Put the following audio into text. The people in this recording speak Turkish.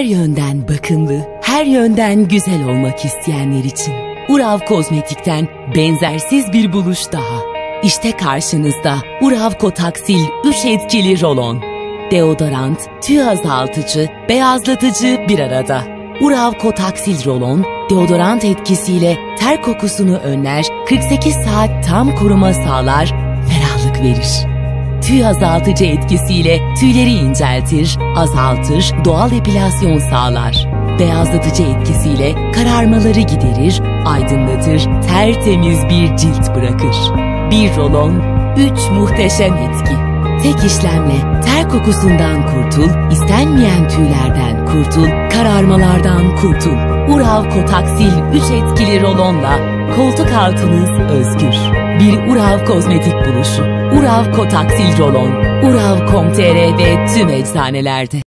Her yönden bakımlı, her yönden güzel olmak isteyenler için. Urav Kozmetik'ten benzersiz bir buluş daha. İşte karşınızda Urav Kotaksil 3 etkili rolon. Deodorant, tüy azaltıcı, beyazlatıcı bir arada. Urav Kotaksil rolon, deodorant etkisiyle ter kokusunu önler, 48 saat tam koruma sağlar, ferahlık verir. Tüy azaltıcı etkisiyle tüyleri inceltir, azaltır, doğal epilasyon sağlar. Beyazlatıcı etkisiyle kararmaları giderir, aydınlatır, tertemiz bir cilt bırakır. Bir rolon, üç muhteşem etki. Tek işlemle ter kokusundan kurtul, istenmeyen tüylerden kurtul, kararmalardan kurtul. Urav Kotaksil 3 etkili rolonla koltuk altınız özgür. Bir Urav kozmetik buluşu. Urav Kotaksil rolon. Urav.com.tr ve tüm eczanelerde.